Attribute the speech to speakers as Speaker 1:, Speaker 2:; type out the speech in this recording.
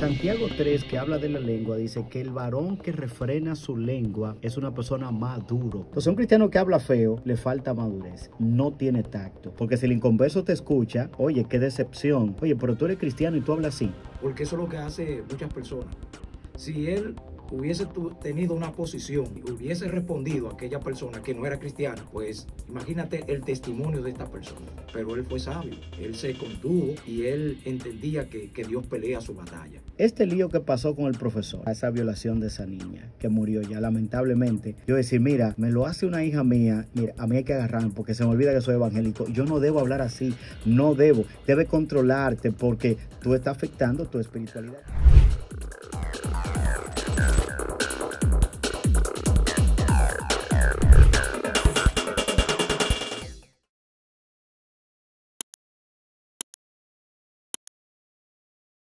Speaker 1: Santiago 3, que habla de la lengua, dice que el varón que refrena su lengua es una persona maduro. Entonces, un cristiano que habla feo le falta madurez, no tiene tacto. Porque si el inconverso te escucha, oye, qué decepción. Oye, pero tú eres cristiano y tú hablas así.
Speaker 2: Porque eso es lo que hace muchas personas. Si él hubiese tenido una posición y hubiese respondido a aquella persona que no era cristiana, pues imagínate el testimonio de esta persona. Pero él fue sabio, él se contuvo y él entendía que, que Dios pelea su batalla.
Speaker 1: Este lío que pasó con el profesor, esa violación de esa niña que murió ya lamentablemente, yo decir, mira, me lo hace una hija mía, mira, a mí hay que agarrarme porque se me olvida que soy evangélico, yo no debo hablar así, no debo, debe controlarte porque tú estás afectando tu espiritualidad.